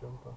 jumper.